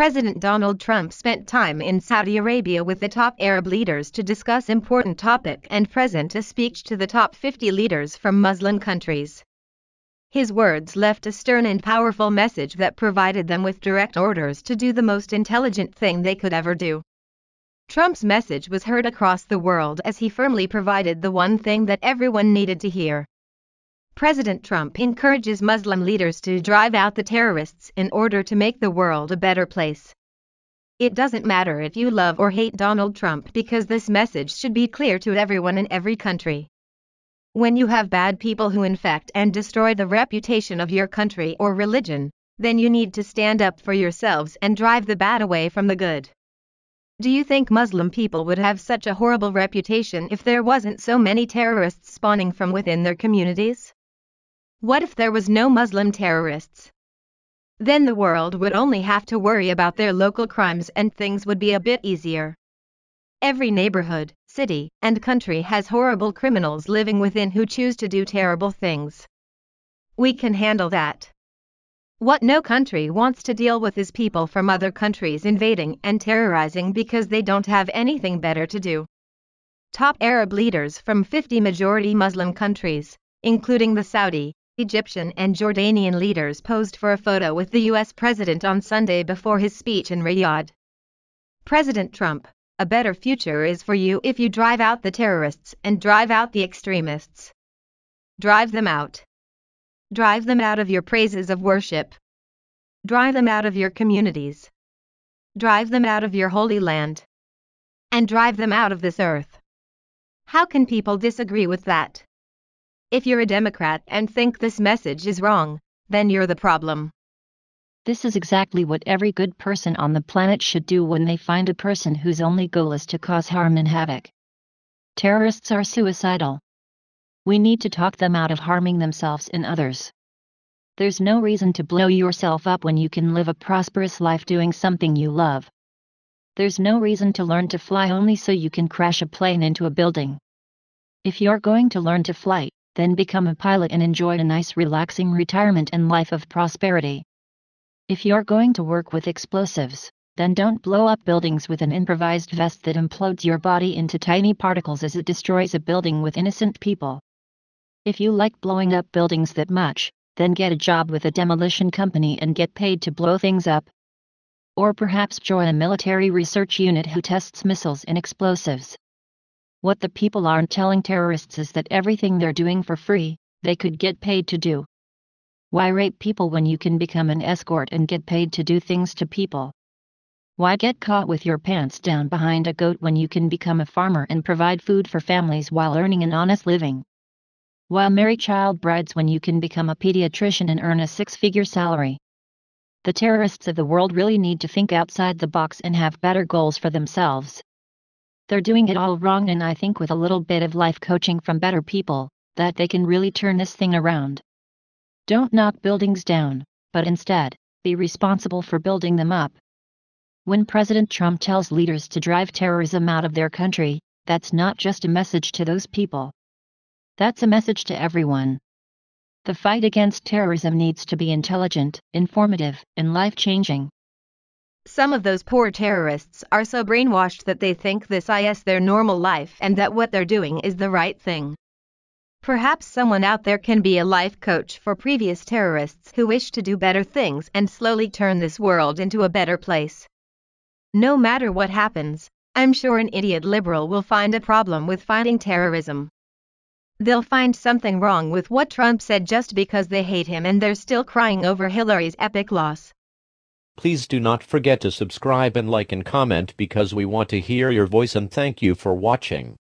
President Donald Trump spent time in Saudi Arabia with the top Arab leaders to discuss important topic and present a speech to the top 50 leaders from Muslim countries. His words left a stern and powerful message that provided them with direct orders to do the most intelligent thing they could ever do. Trump's message was heard across the world as he firmly provided the one thing that everyone needed to hear. President Trump encourages Muslim leaders to drive out the terrorists in order to make the world a better place. It doesn't matter if you love or hate Donald Trump because this message should be clear to everyone in every country. When you have bad people who infect and destroy the reputation of your country or religion, then you need to stand up for yourselves and drive the bad away from the good. Do you think Muslim people would have such a horrible reputation if there wasn't so many terrorists spawning from within their communities? What if there was no Muslim terrorists? Then the world would only have to worry about their local crimes and things would be a bit easier. Every neighborhood, city, and country has horrible criminals living within who choose to do terrible things. We can handle that. What no country wants to deal with is people from other countries invading and terrorizing because they don't have anything better to do. Top Arab leaders from 50 majority Muslim countries, including the Saudi, Egyptian, and Jordanian leaders, posed for a photo with the US president on Sunday before his speech in Riyadh. President Trump, a better future is for you if you drive out the terrorists and drive out the extremists. Drive them out. Drive them out of your praises of worship. Drive them out of your communities. Drive them out of your holy land. And drive them out of this earth. How can people disagree with that? If you're a Democrat and think this message is wrong, then you're the problem. This is exactly what every good person on the planet should do when they find a person whose only goal is to cause harm and havoc. Terrorists are suicidal. We need to talk them out of harming themselves and others. There's no reason to blow yourself up when you can live a prosperous life doing something you love. There's no reason to learn to fly only so you can crash a plane into a building. If you're going to learn to fly, then become a pilot and enjoy a nice relaxing retirement and life of prosperity. If you're going to work with explosives, then don't blow up buildings with an improvised vest that implodes your body into tiny particles as it destroys a building with innocent people. If you like blowing up buildings that much, then get a job with a demolition company and get paid to blow things up. Or perhaps join a military research unit who tests missiles and explosives. What the people aren't telling terrorists is that everything they're doing for free, they could get paid to do. Why rape people when you can become an escort and get paid to do things to people? Why get caught with your pants down behind a goat when you can become a farmer and provide food for families while earning an honest living? Why marry child brides when you can become a pediatrician and earn a six figure salary? The terrorists of the world really need to think outside the box and have better goals for themselves. They're doing it all wrong, and I think with a little bit of life coaching from better people, that they can really turn this thing around. Don't knock buildings down, but instead, be responsible for building them up. When President Trump tells leaders to drive terrorism out of their country, that's not just a message to those people. That's a message to everyone. The fight against terrorism needs to be intelligent, informative, and life changing. Some of those poor terrorists are so brainwashed that they think this is their normal life and that what they're doing is the right thing. Perhaps someone out there can be a life coach for previous terrorists who wish to do better things and slowly turn this world into a better place. No matter what happens, I'm sure an idiot liberal will find a problem with fighting terrorism. They'll find something wrong with what Trump said just because they hate him and they're still crying over Hillary's epic loss. Please do not forget to subscribe and like and comment because we want to hear your voice and thank you for watching.